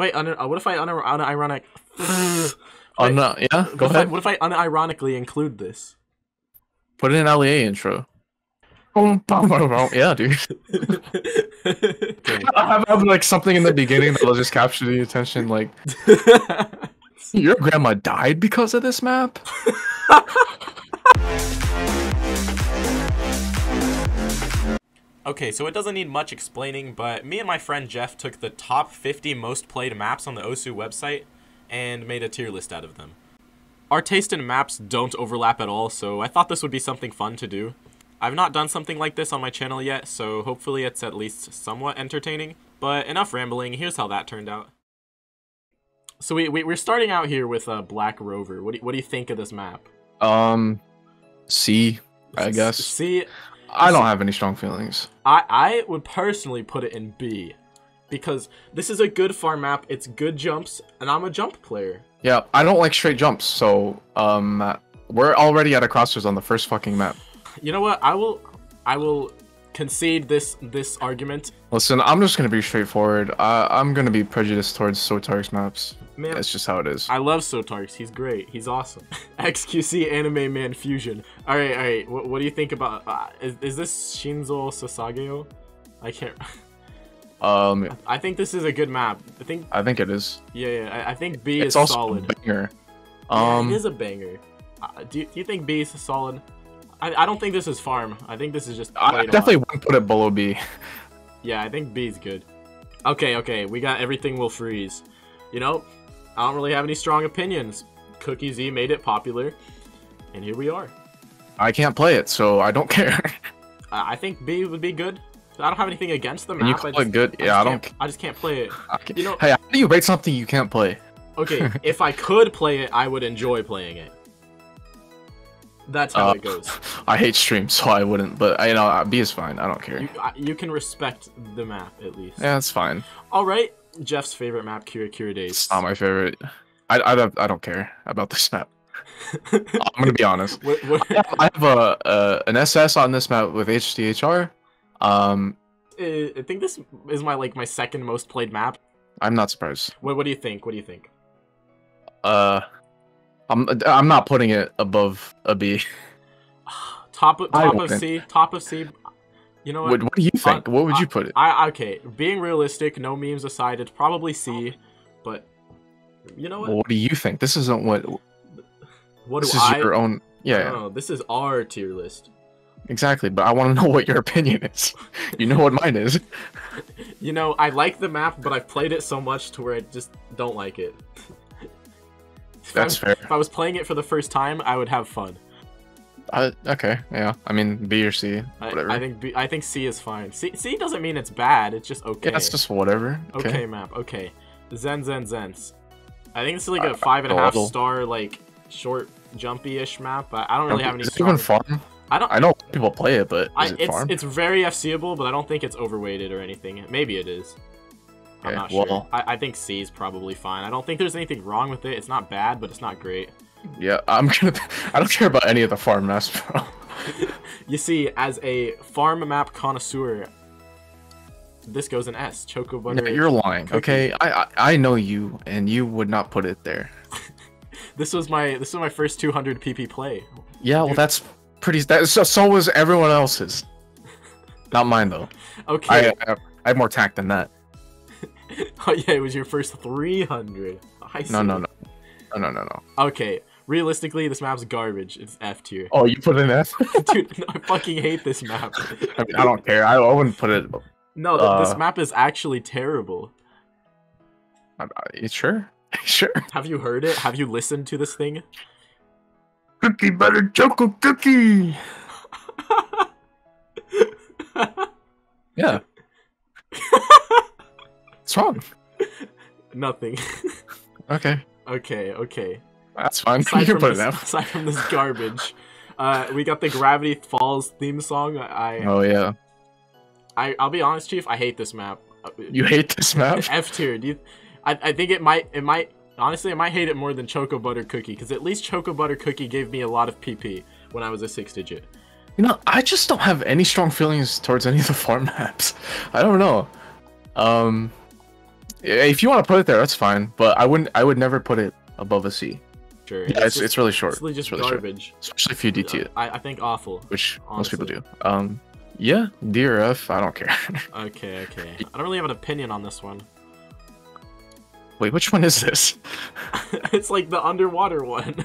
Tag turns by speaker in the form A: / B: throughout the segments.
A: If I un- uh, what if I un- unironic?
B: Oh no, yeah. Go
A: what if I,
B: ahead.
A: what if I unironically include this?
B: Put it in an LEA intro. Yeah, dude. I have, have like something in the beginning that'll just capture the attention. Like your grandma died because of this map.
A: Okay, so it doesn't need much explaining, but me and my friend Jeff took the top 50 most played maps on the OSU website and made a tier list out of them. Our taste in maps don't overlap at all, so I thought this would be something fun to do. I've not done something like this on my channel yet, so hopefully it's at least somewhat entertaining. But enough rambling, here's how that turned out. So we, we, we're starting out here with uh, Black Rover. What do, you, what do you think of this map?
B: Um, C, I guess.
A: See,
B: I don't have any strong feelings.
A: I, I would personally put it in B because this is a good farm map. It's good jumps, and I'm a jump player.
B: Yeah, I don't like straight jumps, so um, we're already at a crossroads on the first fucking map.
A: You know what? I will I will concede this this argument.
B: Listen, I'm just gonna be straightforward. I, I'm gonna be prejudiced towards Sotark's maps.
A: Man,
B: That's just how it is.
A: I love Sotarks. He's great. He's awesome. XQC Anime Man Fusion. All right, all right. What, what do you think about? Uh, is, is this Shinzo Sasageyo? I can't.
B: Um,
A: I think this is a good map. I think.
B: I think it is.
A: Yeah, yeah. I, I think B
B: It's
A: is
B: also
A: solid.
B: a banger.
A: Yeah,
B: Um,
A: it is a banger. Uh, do, you, do you think B is solid? I, I don't think this is farm. I think this is just.
B: I definitely wouldn't put it below B.
A: Yeah, I think B is good. Okay, okay. We got everything will freeze. You know, I don't really have any strong opinions. Cookiezi made it popular, and here we are.
B: I can't play it, so I don't care.
A: I I think B would be good. I don't have anything against the
B: And you
A: map. I just-
B: good? Yeah,
A: just
B: I don't.
A: I just can't play it. You know-
B: hey, how do you rate something you can't play?
A: Okay, if I could play it, I would enjoy playing it. That's how
B: Uh,
A: it goes.
B: I hate streams, so I wouldn't. But you know, B is fine. I don't care.
A: You, I- you can respect the map at least.
B: Yeah, it's fine.
A: All right, Jeff's favorite map, Kira Kira Days.
B: It's not my favorite. I, I, don't- I don't care about this map. I'm gonna be honest.
A: What- what-
B: I have a, a an SS on this map with HDHR. Um,
A: I think this is my like my second most played map.
B: I'm not surprised.
A: What, what do you think? What do you think?
B: Uh, I'm I'm not putting it above a B.
A: Top of top of. C, top of C. You know what?
B: What, what do you think?
A: Uh,
B: what would you put it?
A: I okay. Being realistic, no memes aside, it's probably C. But you know what?
B: Well, what do you think? This isn't what.
A: what
B: This
A: do
B: is
A: I?
B: your own. Yeah,
A: No, this is our tier list.
B: exactly. But I want to know what your opinion is. You know what mine is.
A: You know, I like the map, but I've played it so much to where I just don't like it. I
B: That's fair.
A: If I was playing it for the first time, I would have fun.
B: I, okay, yeah. I mean, B or C, whatever.
A: I think B, I think C is fine. C C doesn't mean it's bad. It's just okay.
B: yeah, it's just whatever.
A: okay.
B: Okay.
A: map. Okay, Zen Zen Zens. I think it's like a
B: Uh,
A: five and a half star like short jumpy-ish map, but I don't really have any.
B: Is it even farm?
A: I don't.
B: I know people play it, but
A: I,
B: it
A: it's
B: farm?
A: it's very FCable, but I don't think it's overweighted or anything. Maybe it is. I'm
B: Okay,
A: not sure.
B: well-
A: I, I think C is probably fine. I don't think there's anything wrong with it. It's not bad, but it's not great.
B: Yeah, I'm gonna. I don't care about any of the farm maps, bro.
A: You see, as a farm map connoisseur, this goes in S. Choco butter.
B: Yeah, you're lying.
A: cookie.
B: Okay, I, I I know you, and you would not put it there.
A: This was my this was my first 200 PP play.
B: Yeah, well, that's pretty. That so, so was everyone else's. Not mine though.
A: Okay.
B: I, I I have more tact than that.
A: oh yeah, it was your first 300. I see.
B: No, no, no, no, no, no, no.
A: Okay. Realistically, this map's garbage. It's F tier.
B: Oh, you put in F?
A: Dude, no, I fucking hate this map.
B: I mean, I don't care. I, I wouldn't put it.
A: No, th- this
B: Uh,
A: map is actually terrible.
B: I, sure, sure.
A: Have you heard it? Have you listened to this thing?
B: Cookie butter choco cookie. Yeah. What's wrong?
A: Nothing.
B: Okay,
A: okay, okay.
B: That's fine.
A: Aside from,
B: put
A: this, aside from this garbage, uh, we got the Gravity Falls theme song. I,
B: Oh yeah,
A: I, I'll be honest, Chief. I hate this map.
B: You hate this map.
A: F tier. Do you? I, I think it might. It might. Honestly, I might hate it more than Choco Butter Cookie because at least Choco Butter Cookie gave me a lot of PP when I was a six digit.
B: You know, I just don't have any strong feelings towards any of the farm maps. I don't know. Um, If you want to put it there, that's fine. But I wouldn't. I would never put it above a C. Yeah, it's,
A: just-
B: it's really short.
A: it's just
B: It's really short.
A: garbage.
B: Especially if you DT it,
A: I, I think awful.
B: which most people do. Um, yeah, DRF, I don't care.
A: Okay, okay. I don't really have an opinion on this one.
B: Wait, which one is this?
A: it's like the underwater one.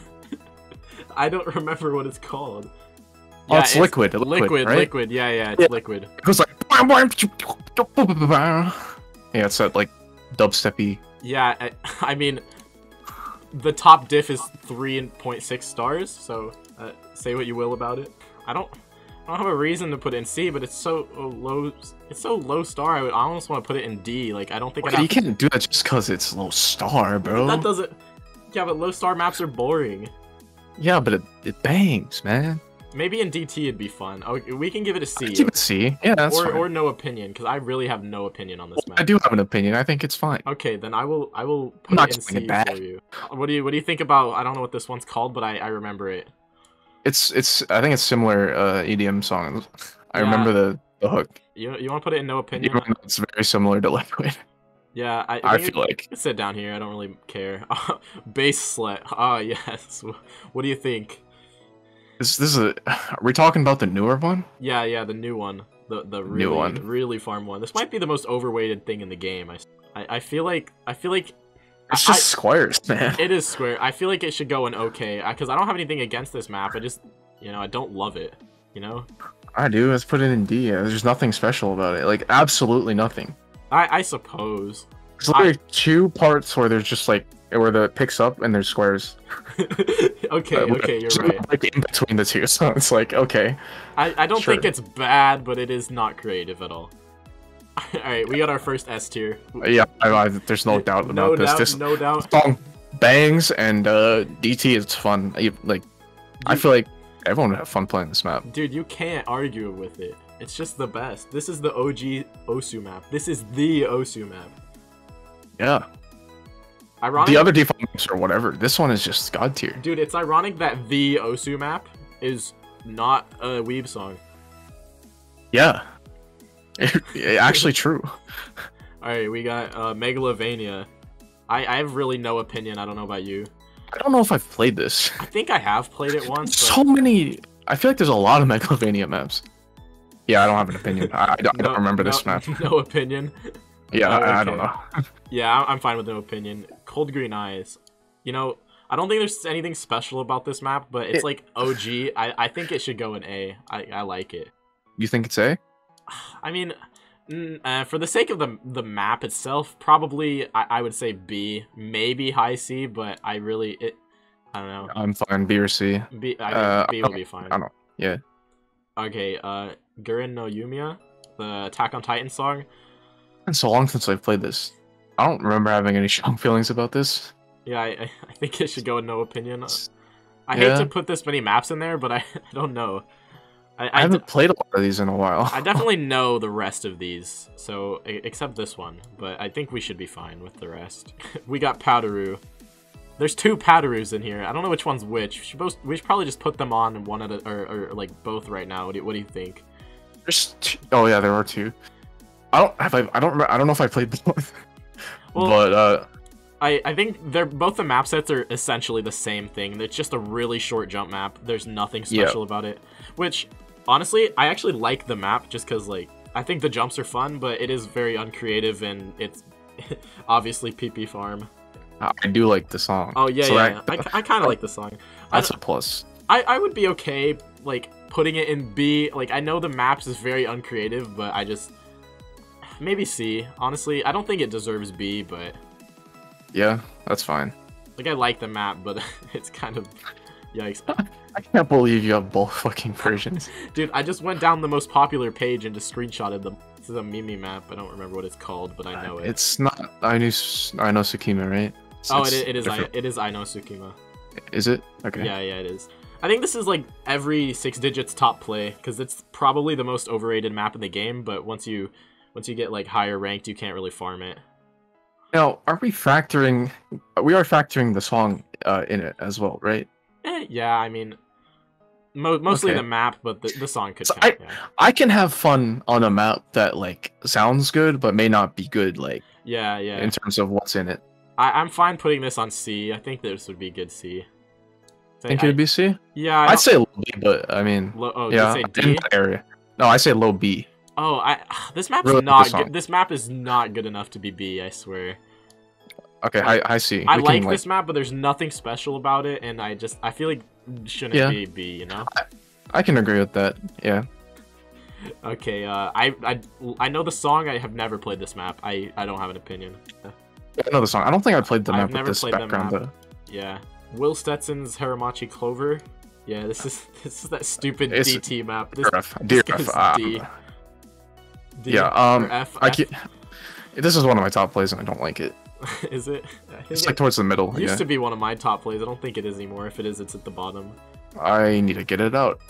A: I don't remember what it's called.
B: Oh, it's liquid, liquid,
A: Liquid,
B: right?
A: liquid. Yeah, yeah, it's
B: Yeah.
A: liquid.
B: It goes like. Yeah, it's that like dubsteppy.
A: Yeah, I, I mean, the top diff is 3.6 stars, so uh, say what you will about it. I don't, I don't have a reason to put it in C, but it's so uh, low. It's so low star. I would almost want to put it in D. Like I don't think I'd
B: you can't do that just because it's low star, bro.
A: that doesn't. Yeah, but low star maps are boring.
B: Yeah, but it, it bangs, man.
A: Maybe in DT it'd be fun. Oh, we can give it a C.
B: Keep it C. Yeah, that's
A: or,
B: fine.
A: or no opinion, because I really have no opinion on this
B: I
A: map.
B: I do have an opinion. I think it's fine.
A: Okay, then I will I will put
B: not
A: it in
B: it
A: C
B: bad.
A: for you. What do you what do you think about? I don't know what this one's called, but I I remember it.
B: It's it's. I think it's similar uh, EDM songs. I
A: Yeah.
B: remember the the hook.
A: You you want to put it in no opinion?
B: It's very similar to Liquid.
A: Yeah, I,
B: I
A: think
B: feel like
A: sit down here. I don't really care. Bass slut. Ah, yes. What do you think?
B: This. This is a. Are we talking about the newer one?
A: Yeah, yeah, the new one, the the really
B: New one.
A: really farm one. This might be the most overweighted thing in the game. I, I, I feel like I feel like
B: It's
A: I-
B: just squares, man.
A: it is square. I feel like it should go in okay because I don't have anything against this map. I just you know I don't love it. You know.
B: I do. Let's put it in D. There's nothing special about it. Like absolutely nothing.
A: I I suppose.
B: There's literally two parts where there's just like where the picks up and there's squares.
A: okay,
B: Uh,
A: okay, you're right.
B: Like in between the two, so it's like okay.
A: I, I don't think it's bad, but it is not creative at all. Alright, we got our first S tier.
B: Yeah, I, I, there's no doubt about
A: no
B: this.
A: Doubt,
B: This
A: no doubt.
B: song bangs and uh, DT is fun. You- Like I feel like everyone would have fun playing this map.
A: Dude, you can't argue with it. It's just the best. This is the OG Osu map. This is the Osu map.
B: Yeah.
A: Ironic,
B: The other default maps or whatever. This one is just god tier.
A: dude, it's ironic that the Osu map is not a Weeb song.
B: Yeah. actually true.
A: Alright, we got uh, Megalovania. I, I have really no opinion. I don't know about you.
B: I don't know if I've played this.
A: I think I have played it once, but
B: So many. I feel like there's a lot of Megalovania maps. Yeah, I don't have an opinion. I, I don't, I don't remember this
A: no-
B: map.
A: No opinion.
B: Yeah,
A: Oh,
B: I, I don't know.
A: Yeah, I'm fine with no opinion. Cold Green Eyes. You know, I don't think there's anything special about this map, but it's
B: It-
A: like OG. I, I think it should go in A. I, I like it.
B: You think it's A?
A: I mean, uh, for the sake of the the map itself, probably I, I would say B, maybe high C, but I really it. I don't know.
B: I'm fine. B or C.
A: B, I
B: Uh,
A: B will be fine.
B: I don't. Yeah.
A: Okay, uh, Gurren no Yumiya, the Attack on Titan song.
B: It's so long since I've played this. I don't remember having any strong feelings about this.
A: Yeah, I, I- think it should go in no opinion. I hate to put this many maps in there, but I, I don't know. I,
B: I
A: I,
B: haven't played a lot of these in a while.
A: I definitely know the rest of these, so except this one, but I think we should be fine with the rest. we got Padoru. There's two Padorus in here. I don't know which one's which. We should, both, we should probably just put them on one at a, or, or like both right now. What do, you- what do you think?
B: There's two, oh yeah, there are two. I don't have. I, I don't. remember- I don't know if I played both.
A: Well-
B: but uh,
A: I, I think they're both the map sets are essentially the same thing. It's just a really short jump map. There's nothing
B: Yeah.
A: special about it. Which honestly, I actually like the map just because like I think the jumps are fun, but it is very uncreative and it's obviously PP farm.
B: I I do like the song.
A: Oh yeah,
B: So
A: yeah.
B: that-
A: I, I kind of like the song.
B: That's a plus.
A: I I would be okay like putting it in B. Like I know the maps is very uncreative, but I just maybe C. Honestly, I don't think it deserves B, but
B: Yeah, that's fine.
A: like I like the map, but it's kind of yikes.
B: I can't believe you have both fucking versions.
A: Dude, I just went down the most popular page and just screenshotted them. This is a Mimi map. I don't remember what it's called, but I know it.
B: It's not. I knew. I know Tsukima, right? Oh, it's-
A: oh,
B: it's
A: it, it is. I, it is. I know Tsukima.
B: Is it? Okay.
A: Yeah, yeah, it is. I think this is like every six digits top play because it's probably the most overrated map in the game. But once you, once you get like higher ranked, you can't really farm it.
B: Now, are we factoring? We are factoring the song uh, in it as well, right?
A: Eh, yeah, I mean, mo- mostly
B: Okay.
A: the map, but the, the song could
B: So
A: count. yeah.
B: I can have fun on a map that like sounds good, but may not be good like
A: Yeah, yeah.
B: in terms of what's in it.
A: I, I'm fine putting this on C. I think this would be good C. So
B: Think
A: I-
B: it'd be C?
A: Yeah, I
B: I'd
A: don't-
B: say low B, but I mean,
A: Lo- oh,
B: yeah,
A: you say
B: in
A: D?
B: that area. No, I say low B.
A: Oh, I this map's
B: Really
A: not
B: this
A: good. This map is not good enough to be B. I swear.
B: Okay, I high C.
A: I like
B: can,
A: this map, but there's nothing special about it, and I just I feel like it shouldn't
B: Yeah.
A: be B. You know?
B: I can agree with that. Yeah.
A: Okay. Uh, I I I know the song. I have never played this map. I I don't have an opinion.
B: I know the song. I don't think I played the
A: I've
B: map with
A: never
B: this
A: played the
B: background
A: map.
B: though.
A: Yeah. Will Stetson's Harumachi Clover. Yeah, this is this is that stupid
B: It's-
A: DT map. This
B: Dear F. Dear
A: goes
B: uh,
A: D. D
B: yeah, um,
A: F,
B: I can't. This is one of my top plays, and I don't like it.
A: is it?
B: It's
A: it
B: like towards the middle.
A: It used
B: Yeah.
A: to be one of my top plays. I don't think it is anymore. If it is, it's at the bottom.
B: I need to get it out.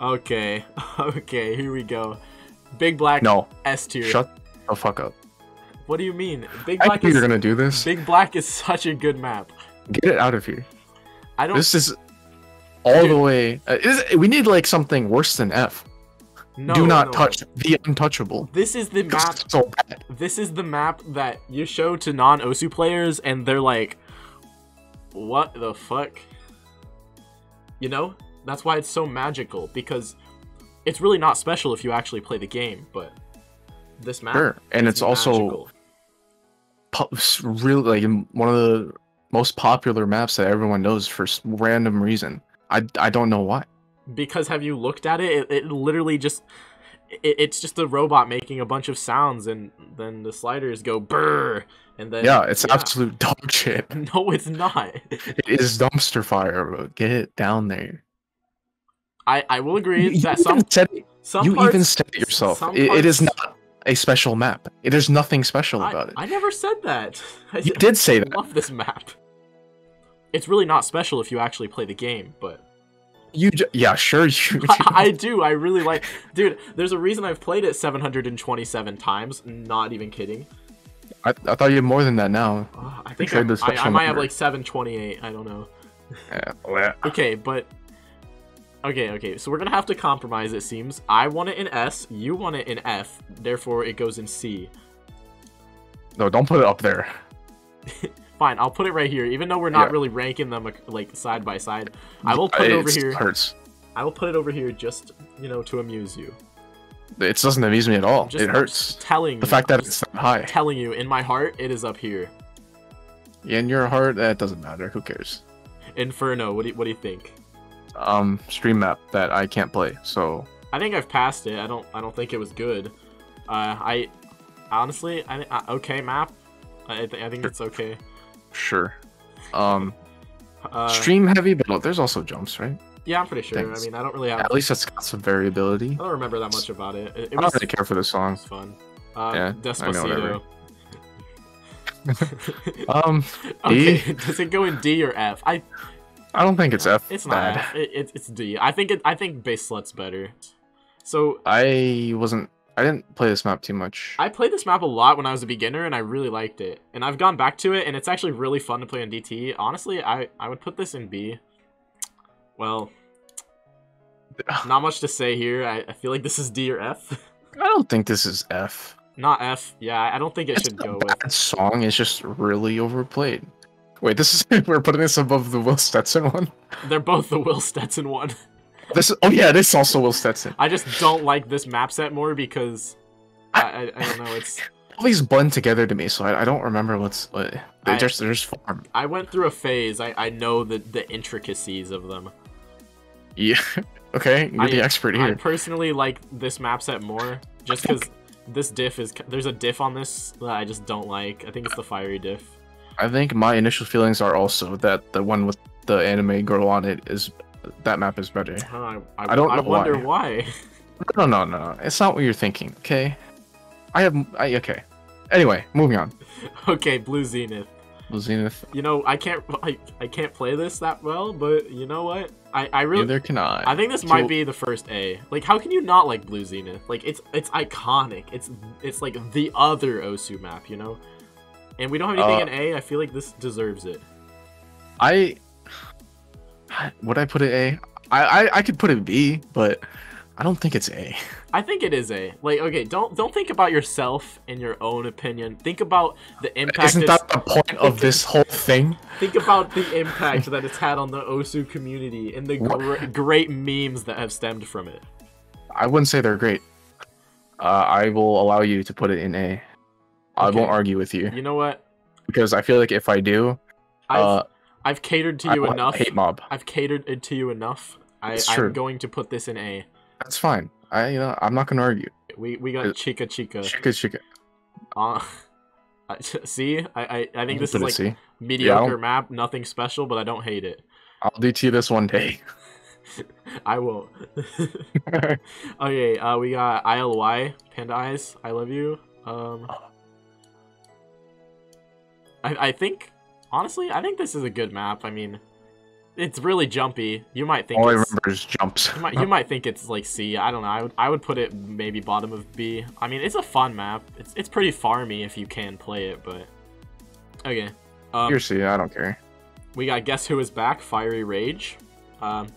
A: Okay, okay, here we go. Big Black
B: No,
A: S tier.
B: shut the fuck up.
A: What do you mean? Big
B: I
A: Black
B: knew
A: is
B: you're gonna do this.
A: Big Black is such a good map.
B: Get it out of here.
A: I don't.
B: This is all the way. Uh, is, we need like something worse than F.
A: no,
B: do not
A: no.
B: touch the untouchable.
A: This is the map.
B: so bad.
A: This is the map that you show to non-Osu players, and they're like, "What the fuck?" You know, that's why it's so magical because it's really not special if you actually play the game. But this map,
B: Sure, and
A: is
B: it's also
A: magical.
B: s- really like one of the most popular maps that everyone knows for random reason. I I don't know why.
A: Because have you looked at it? It, it literally just. It, it's just a robot making a bunch of sounds, and then the sliders go brr, and then
B: Yeah, it's absolute dog shit.
A: No, it's not.
B: It is dumpster fire, bro. Get it down there.
A: I I will agree
B: You, you
A: that
B: even
A: some
B: said
A: some
B: you
A: parts,
B: even said it yourself.
A: some
B: It, it is not a special map. There's nothing special
A: I,
B: about it.
A: I never said that. I
B: you did say
A: I
B: that.
A: love this map. It's really not special if you actually play the game, but
B: You j- yeah, sure. You,
A: I, I do. I really like, dude. There's a reason I've played it 727 times. Not even kidding.
B: I, I thought you had more than that now.
A: Uh, I think
B: sure
A: I, I, I might have like 728. I don't know.
B: Yeah, well,
A: Okay, but okay, okay. So we're gonna have to compromise. It seems. I want it in S. You want it in F. Therefore, it goes in C.
B: No, don't put it up there.
A: Fine, I'll put it right here. Even though we're not
B: Yeah.
A: really ranking them like, like side by side, I will put it over
B: It's-
A: here.
B: Hurts.
A: I will put it over here just you know to amuse you.
B: It doesn't amuse me at all.
A: Just,
B: it hurts.
A: telling
B: The
A: you,
B: fact that it's that high.
A: telling you in my heart it is up here.
B: In your heart, that doesn't matter. Who cares?
A: Inferno. What do you, what do you think?
B: Um, stream map that I can't play. So
A: I think I've passed it. I don't I don't think it was good. Uh, I honestly I, I okay map. I th- I think it's okay.
B: Sure. Um,
A: Uh,
B: stream heavy, but there's also jumps, right?
A: yeah, I'm pretty sure.
B: Thanks.
A: I mean, I don't really have.
B: At least it's got some variability.
A: I don't remember that much about it. It, it
B: I
A: was,
B: don't really care for the song.
A: was fun. Uh,
B: Yeah.
A: Despacito.
B: Um,
A: okay, does it go in D or F? I
B: I don't think it's F.
A: It's not. F. It, it, it's D. I think it. I think Bass slut's better. So
B: I wasn't. I didn't play this map too much.
A: I played this map a lot when I was a beginner, and I really liked it. And I've gone back to it, and it's actually really fun to play on DT. Honestly, I I would put this in B. Well, not much to say here. I, I feel like this is D or F.
B: I don't think this is F.
A: Not F. Yeah, I don't think it
B: It's
A: should go with.
B: bad song. It's just really overplayed. Wait, this is we're putting this above the Will Stetson one.
A: They're both the Will Stetson one.
B: This is, oh yeah, this also Will set Stetson.
A: I just don't like this map set more because I, I, I don't know. It's
B: All these blend together to me, so I, I don't remember what's what. They
A: I-
B: just they're farm.
A: I went through a phase. I, I know the the intricacies of them.
B: Yeah. Okay, you're the
A: I-
B: expert
A: I personally like this map set more just because this diff is there's a diff on this that I just don't like. I think it's the fiery diff.
B: I think my initial feelings are also that the one with the anime girl on it is that map is better.
A: Uh, I, I,
B: I don't
A: I wonder
B: why.
A: why.
B: No, no, no, no. It's not what you're thinking. Okay. I have. I, okay. Anyway, moving on.
A: okay, Blue Zenith.
B: Blue Zenith.
A: You know I can't I, I can't play this that well, but you know what? I I really
B: Neither can I.
A: I think this might be the first A. Like, how can you not like Blue Zenith? Like, it's it's iconic. It's it's like the other Osu map, you know. And we don't have anything
B: Uh,
A: in A. I feel like this deserves it.
B: I would I put it A? I, I I could put it B, but I don't think it's A.
A: I think it is a like okay. Don't don't think about yourself and your own opinion. Think about the impact.
B: Isn't that the point of this whole thing?
A: Think about the impact that it's had on the Osu community and the gr- great memes that have stemmed from it.
B: I wouldn't say they're great. Uh, I will allow you to put it in A. I
A: Okay.
B: won't argue with you
A: You know what?
B: because I feel like if I do, uh,
A: I've catered to you
B: will
A: enough.
B: hate mob.
A: I've catered it to you enough. I, I'm going to put this in A.
B: That's fine. I you know I'm not gonna argue.
A: We we got
B: Uh,
A: Chica Chica.
B: Chica chica.
A: Uh, see, I I, I think this is like mediocre map, nothing special, but I don't hate it.
B: I'll do to you this one day.
A: I will. okay, uh, we got ILY, Panda Eyes, I love you. Um, I, I think, honestly, I think this is a good map. I mean, it's really jumpy. You might think
B: All I remember is jumps.
A: you might, you might think it's like C. I don't know. I would, I would put it maybe bottom of B. I mean, it's a fun map. It's, it's pretty farmy if you can play it, but okay. Um,
B: You're C. I don't care.
A: we got Guess Who Is Back, Fiery Rage. Um,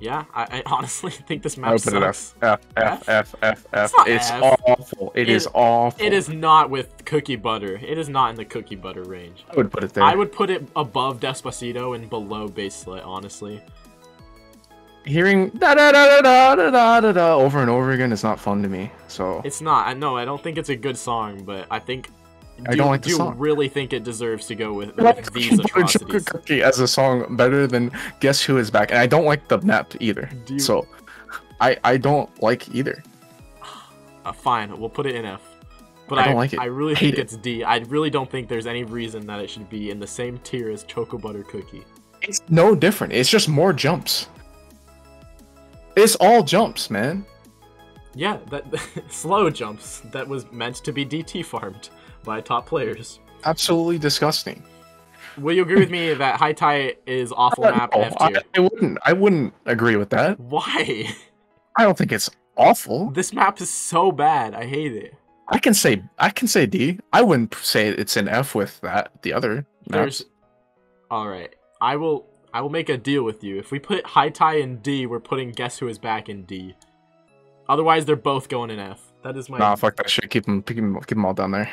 A: yeah, I, I honestly think this map
B: would put it F.
A: sucks.
B: F F F F F. It's
A: F.
B: awful.
A: It-
B: it is awful.
A: It is not with cookie butter. It is not in the cookie butter range.
B: I would put it there.
A: I would put it above Despacito and below Baselit, honestly.
B: Hearing da da da da da da da da over and over again is not fun to me. So
A: It's not. I know. I don't think it's a good song, but I think.
B: I
A: do
B: don't like the
A: do you
B: song.
A: really think it deserves to go with, with these
B: Butter Chocolate
A: atrocities?
B: Cookie as a song better than Guess Who Is Back, and I don't like the map either.
A: You-
B: So, I I don't like either.
A: Uh, fine, we'll put it in F. But
B: I
A: I,
B: don't like it.
A: I really
B: Hate
A: think
B: it.
A: it's D. I really don't think there's any reason that it should be in the same tier as Choco Butter Cookie.
B: It's no different. It's just more jumps. It's all jumps, man.
A: Yeah, that slow jumps that was meant to be DT farmed by top players.
B: Absolutely disgusting.
A: Will you agree with me that High Tie is awful map
B: No, oh,
A: F
B: I,
A: tier?
B: I wouldn't. I wouldn't agree with that.
A: Why?
B: I don't think it's awful.
A: This map is so bad. I hate it.
B: I can say I can say D. I wouldn't say it's an F with that. The other
A: There's
B: maps.
A: All right. I will I will make a deal with you. If we put High Tie in D, we're putting Guess Who Is Back in D. Otherwise, they're both going in F. That is my
B: Nah, fuck that shit. Keep them, keep them, keep them all down there.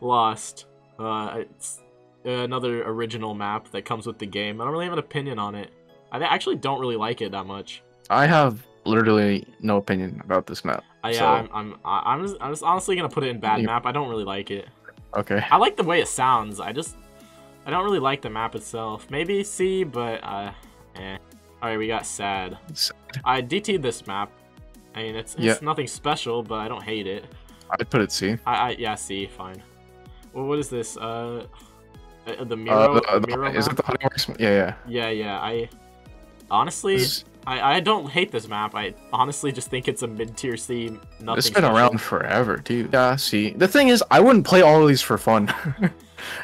A: Lost. Uh, it's another original map that comes with the game. I don't really have an opinion on it. I actually don't really like it that much.
B: I have literally no opinion about this map.
A: Uh, yeah,
B: So-
A: I'm, I'm, I- I'm, just, I'm just honestly gonna put it in bad
B: You-
A: map. I don't really like it.
B: Okay.
A: I like the way it sounds. I just, I don't really like the map itself. Maybe C, but uh, eh. All right, we got sad.
B: Sad.
A: I DT'd this map. I mean, it's, it's
B: Yeah.
A: nothing special, but I don't hate it.
B: I'd put it C.
A: I, I yeah, C, fine. Well, what is this? Uh, uh, the
B: Uh,
A: Miro,
B: the-
A: the
B: the-
A: Miro
B: is
A: map?
B: it the Honeyworks? Yeah, yeah.
A: Yeah, yeah. I honestly,
B: This,
A: I, I don't hate this map. I honestly just think it's a mid tier C. Nothing.
B: it's been
A: special.
B: around forever, dude. Yeah. See, the thing is, I wouldn't play all of these for fun.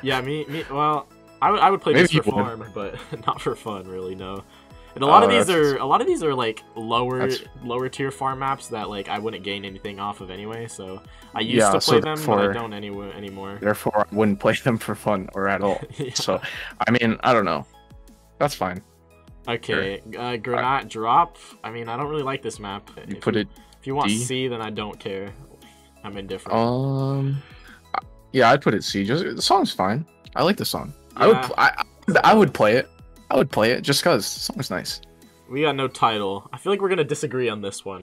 A: Yeah, me, me. Well, I would, I would play
B: Maybe
A: this for
B: you would.
A: but not for fun, really. No. And a lot
B: Oh,
A: of these are a lot of these are like lower
B: That's-
A: lower tier farm maps that like I wouldn't gain anything off of anyway. So I used
B: Yeah,
A: to
B: so
A: play them, but I don't any, anymore.
B: Therefore, I wouldn't play them for fun or at all.
A: Yeah.
B: So, I mean, I don't know. That's fine.
A: Okay, uh, Granat drop. I mean, I don't really like this map.
B: You
A: if
B: put
A: you,
B: it.
A: If you want
B: D?
A: C, then I don't care. I'm indifferent.
B: Um. Yeah, I'd put it C. Just the song's fine. I like the song. I would. I, I I would play it. I would play it just cause the song's nice.
A: We got no title. I feel like we're gonna disagree on this one.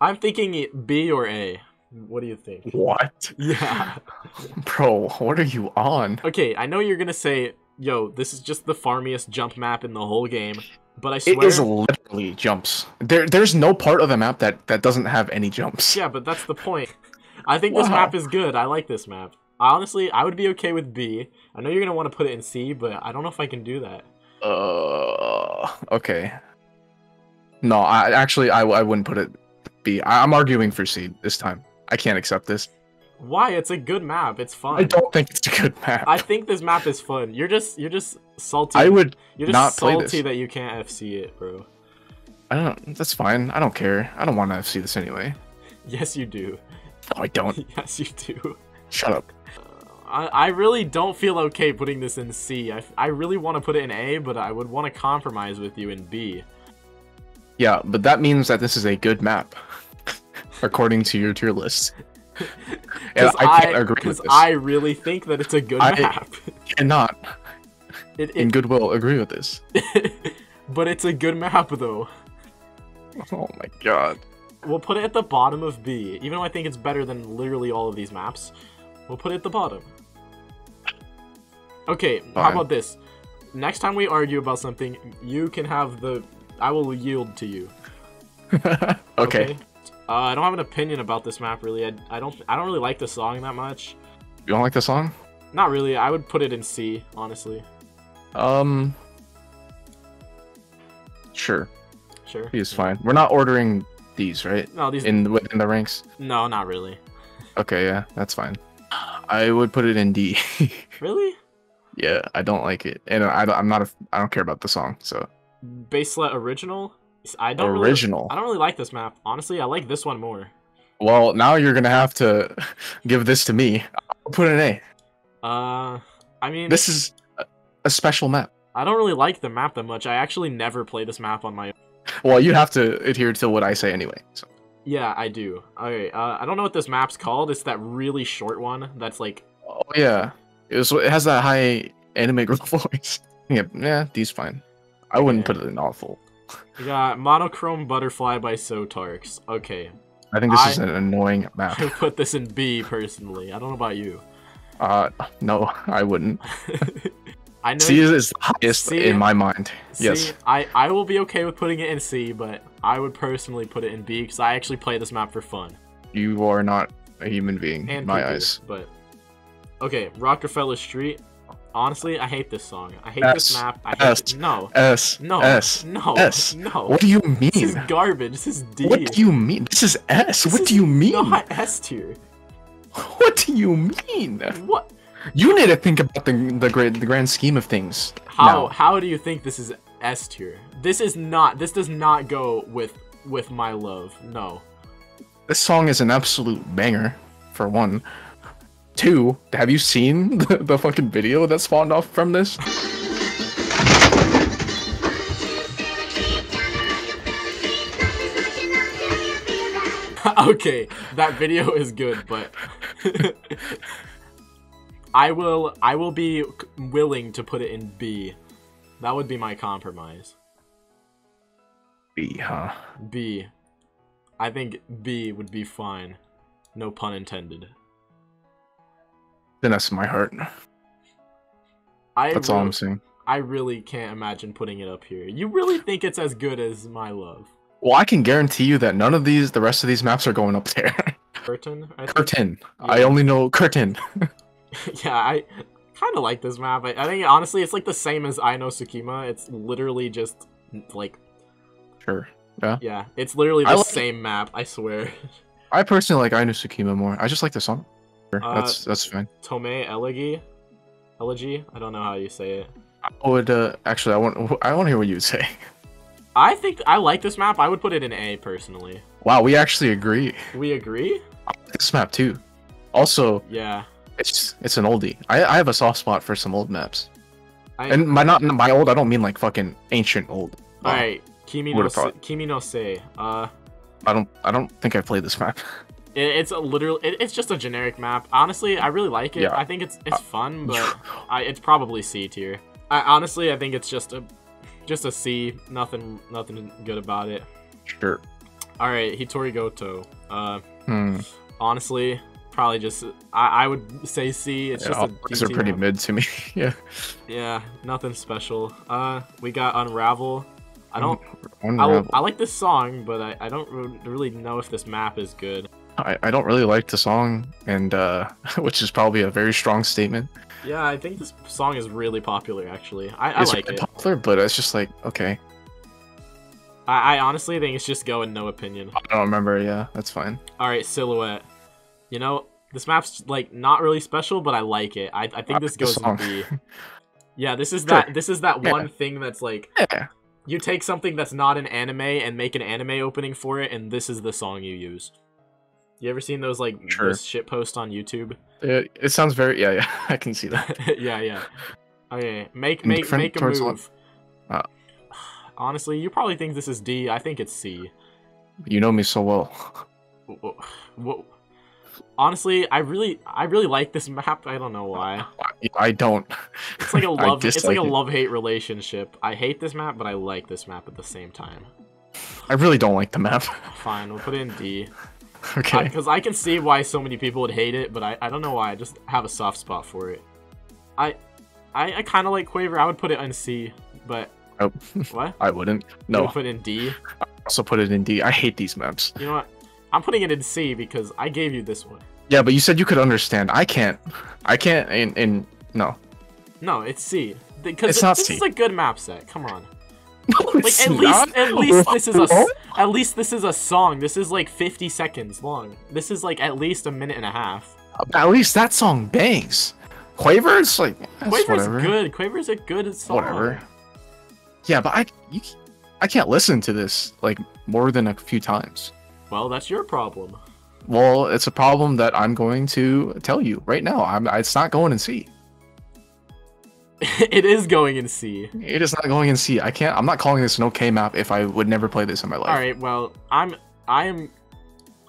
A: I'm thinking B or A. What do you think?
B: What,
A: Yeah.
B: bro? What are you on?
A: Okay, I know you're gonna say, "Yo, this is just the farmiest jump map in the whole game," but I swear.
B: It is literally jumps. There, there's no part of the map that that doesn't have any jumps.
A: Yeah, but that's the point. I think this map is good. I like this map. Honestly, I would be okay with B. I know you're gonna want to put it in C, but I don't know if I can do that.
B: Uh. Okay. No, I actually I, I wouldn't put it B. I, I'm arguing for C this time. I can't accept this.
A: Why? It's a good map. It's fun.
B: I don't think it's a good map.
A: I think this map is fun. You're just you're just salty.
B: I would
A: you're just
B: not play
A: salty
B: this.
A: that you can't FC it, bro.
B: I don't. That's fine. I don't care. I don't want to see this anyway.
A: Yes, you do.
B: No, I don't.
A: yes, you do.
B: Shut up.
A: I, I really don't feel okay putting this in C. I, I really want to put it in A, but I would want to compromise with you in B.
B: Yeah, but that means that this is a good map, according to your tier list. And I can't
A: I,
B: agree with
A: because
B: this.
A: I really think that it's a good
B: I-
A: map.
B: cannot,
A: It,
B: in goodwill, agree with this.
A: but it's a good map though.
B: Oh my god.
A: We'll put it at the bottom of B, even though I think it's better than literally all of these maps. We'll put it at the bottom. Okay, how about this? Next time we argue about something, you can have the. I will yield to you.
B: okay.
A: Uh, I don't have an opinion about this map really. I, I don't. I don't really like the song that much.
B: You don't like the song?
A: Not really. I would put it in C, honestly.
B: Um. Sure,
A: Sure.
B: He's fine. We're not ordering these, right?
A: No, these.
B: In within the ranks.
A: no, not really.
B: Okay, yeah, that's fine. I would put it in D.
A: Really?
B: Yeah, I don't like it, and I don't, I'm not a. I don't care about the song. So
A: Baselet original. I don't Really,
B: original.
A: I don't really like this map. Honestly, I like this one more.
B: Well, now you're gonna have to give this to me. I'll put an A.
A: Uh, I mean,
B: This is a- a special map.
A: I don't really like the map that much. I actually never play this map on my own.
B: Well, you have to adhere to what I say anyway. So.
A: Yeah, I do. Okay, uh, I don't know what this map's called. It's that really short one that's like,
B: Oh yeah, it was. It has that high anime girl voice. Yeah, yeah, D's fine. I wouldn't
A: Okay.
B: put it in awful.
A: we got Monochrome Butterfly by Sotarks. Okay,
B: I think this
A: I-
B: is an annoying map.
A: I put this in B personally. I don't know about you.
B: Uh, no, I wouldn't.
A: I know.
B: C is, is the highest
A: C-
B: in my mind.
A: C,
B: Yes.
A: I, I will be okay with putting it in C, but I would personally put it in B because I actually play this map for fun.
B: You are not a human being
A: And
B: in my
A: people,
B: eyes.
A: But okay, Rockefeller Street. Honestly, I hate this song. I hate this map. I hate
B: S,
A: it. No.
B: S.
A: No.
B: S.
A: No.
B: S.
A: No.
B: What do you mean?
A: This is garbage. This is D.
B: What do you mean? This is S.
A: This
B: What
A: is
B: do you mean?
A: Not S tier.
B: What do you mean?
A: What?
B: You need to think about the the great the grand scheme of things.
A: How
B: now.
A: how do you think this is S tier? This is not. This does not go with with my love. No.
B: This song is an absolute banger, for one. Two, have you seen the, the fucking video that spawned off from this?
A: okay, that video is good, but I will I will be willing to put it in B. That would be my compromise.
B: B, huh?
A: B. I think B would be fine. No pun intended.
B: Then that's my heart.
A: I
B: That's all I'm saying.
A: I really can't imagine putting it up here. You really think it's as good as my love?
B: Well, I can guarantee you that none of these, the rest of these maps are going up there.
A: Curtain? I
B: curtain. I only know curtain.
A: yeah, I kind of like this map. I, I think honestly, it's like the same as I know Tsukima. It's literally just like
B: Sure.
A: yeah, Yeah, it's literally the
B: like-
A: same map. I swear.
B: I personally like Ainu Tsukima more. I just like the song.
A: Uh,
B: that's that's fine.
A: Tomei Elegy, Elegy. I don't know how you say it.
B: I would uh, actually I want I want to hear what you would say.
A: I think I like this map. I would put it in A personally.
B: Wow, we actually agree.
A: We agree?
B: I like this map too. Also,
A: Yeah.
B: it's it's an oldie. I I have a soft spot for some old maps.
A: I,
B: And by not by old, I don't mean like fucking ancient old. Uh,
A: all right. Kimi no se. Kimi no se. Uh,
B: I don't I don't think I played this map.
A: it, it's a literal. It's just a generic map. Honestly, I really like it.
B: Yeah.
A: I think it's it's fun, but I, it's probably C tier. I honestly, I think it's just a just a C. Nothing nothing good about it.
B: sure.
A: All right, Hitori Goto. Uh,
B: Hmm.
A: honestly, probably just I, I would say C. It's
B: Yeah,
A: just
B: these are pretty
A: map.
B: mid to me. yeah.
A: Yeah, nothing special. Uh, we got Unravel. I don't. I,
B: Unravel.
A: I like this song, but I, I don't re- really know if this map is good.
B: I, I don't really like the song, and uh, which is probably a very strong statement.
A: Yeah, I think this song is really popular. Actually, I, I
B: it's
A: like
B: really
A: it.
B: popular, but it's just like okay.
A: I, I honestly think it's just go and no opinion.
B: I don't remember. Yeah, that's fine.
A: All right, Silhouette. You know, this map's like not really special, but I like it. I, I think this goes in
B: song.
A: B. Yeah, this is that. This is that
B: Yeah.
A: one thing that's like
B: Yeah.
A: you take something that's not an anime and make an anime opening for it, and this is the song you use. You ever seen those like
B: Sure.
A: shit posts on YouTube?
B: It, it sounds very yeah yeah. I can see that.
A: yeah, yeah. Okay, make make
B: Indifferent
A: make a move.
B: Uh.
A: Honestly, you probably think this is D. I think it's C.
B: You know me so well.
A: Wh- wh- Honestly, I really, I really like this map. I don't know why.
B: I, I don't.
A: It's like a love. it's like a love hate relationship. I hate this map, but I like this map at the same time.
B: I really don't like the map.
A: Fine, we'll put it in D.
B: okay.
A: Because I can see why so many people would hate it, but I, I don't know why. I just have a soft spot for it. I I, I kind of like Quaver. I would put it in C, but
B: Oh,
A: what?
B: I wouldn't.
A: You
B: No.
A: would put it in D.
B: Also put it in D. I hate these maps.
A: You know what? I'm putting it in C because I gave you this one.
B: Yeah, but you said you could understand. I can't. I can't. In in no.
A: No, it's C. Because
B: It's not
A: this
B: C.
A: is a good map set. Come on.
B: No,
A: Like at
B: not.
A: least at least this is a at least this is a song. This is like 50 seconds long. This is like at least a minute and a half.
B: At least that song bangs. Quaver's like
A: Quaver's
B: whatever.
A: good. Quaver's a good song.
B: Whatever. Yeah, but I you, I can't listen to this like more than a few times.
A: Well, that's your problem.
B: Well, it's a problem that I'm going to tell you right now. I'm it's not going in C.
A: it is going in C.
B: It is not going in C. I can't. I'm not calling this an okay map if I would never play this in my life.
A: All right. Well, I'm I'm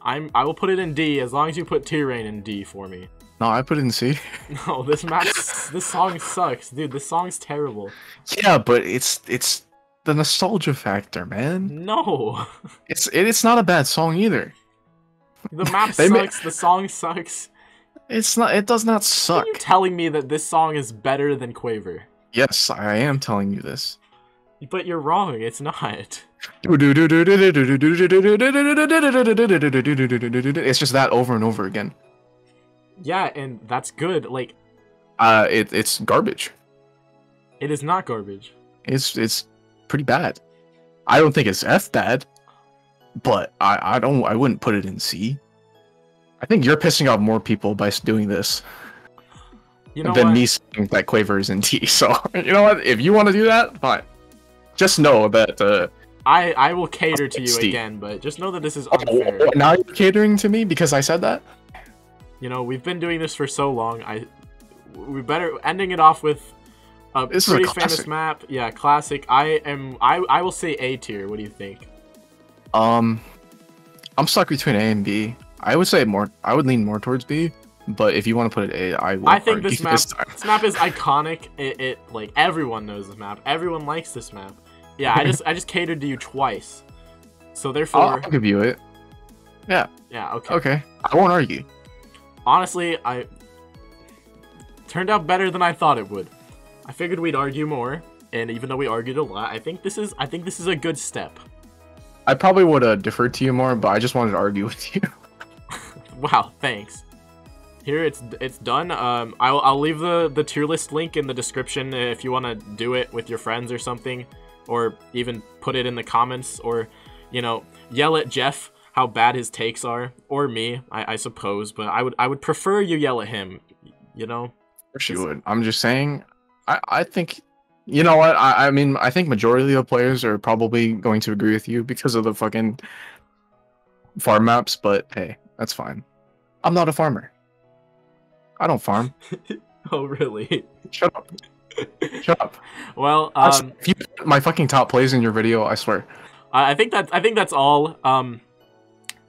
A: I'm I will put it in D as long as you put T-Rain in D for me.
B: No, I put it in C.
A: No, this map this song sucks, dude. This song's terrible.
B: Yeah, but it's it's the nostalgia factor, man.
A: No,
B: It's it, it's not a bad song either.
A: the map sucks. the song sucks.
B: It's not. It does not
A: Are
B: suck.
A: you telling me that this song is better than Quaver?
B: Yes, I am telling you this.
A: But you're wrong. It's not.
B: It's just that over and over again.
A: Yeah, and that's good. Like
B: Uh, it, it's garbage.
A: it is not garbage.
B: It's it's pretty bad. I don't think it's F bad, but I I don't I wouldn't put it in C. I think you're pissing off more people by doing this
A: You know
B: than
A: what?
B: me saying that Quaver is in D. So you know what? If you want to do that, fine. Just know that. Uh,
A: I I will cater to you again, but just know that this is
B: oh,
A: unfair.
B: oh, now you're catering to me because I said that.
A: You know, we've been doing this for so long. I we better ending it off with a
B: This is a
A: pretty famous map. Yeah, classic. I am I I will say A tier. What do you think?
B: Um, I'm stuck between A and B. I would say more. I would lean more towards B. But if you want to put it A, I will.
A: I think this map
B: time.
A: this map is iconic. It, it like everyone knows this map. Everyone likes this map. Yeah, I just I just catered to you twice. So
B: I'll,
A: therefore,
B: I'll give you it.
A: yeah, Yeah. okay.
B: Okay, I won't argue.
A: Honestly, I turned out better than I thought it would. I figured we'd argue more, and even though we argued a lot, I think this is I think this is a good step.
B: I probably would have deferred to you more, but I just wanted to argue with you.
A: Wow, thanks. Here it's it's done. Um, I'll I'll leave the the tier list link in the description if you want to do it with your friends or something, or even put it in the comments, or you know yell at Jeff how bad his takes are, or me, I, I suppose. But I would I would prefer you yell at him. You know.
B: She would. I'm just saying. I I think. You know what? I I mean, I think majority of the players are probably going to agree with you because of the fucking farm maps. But hey, that's fine. I'm not a farmer. I don't farm.
A: Oh really?
B: Shut up. Shut up.
A: well,
B: I
A: um,
B: if you put my fucking top plays in your video, I swear.
A: I I think that I think that's all. Um,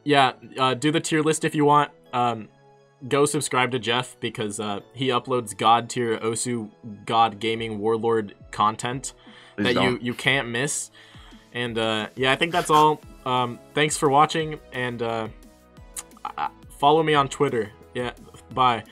A: yeah, uh, do the tier list if you want. Um, go subscribe to Jeff because uh, he uploads god tier Osu God Gaming Warlord content
B: Please
A: that you
B: don't.
A: you can't miss. And uh, yeah, I think that's all. Um, thanks for watching and uh, uh, follow me on Twitter. Yeah, bye.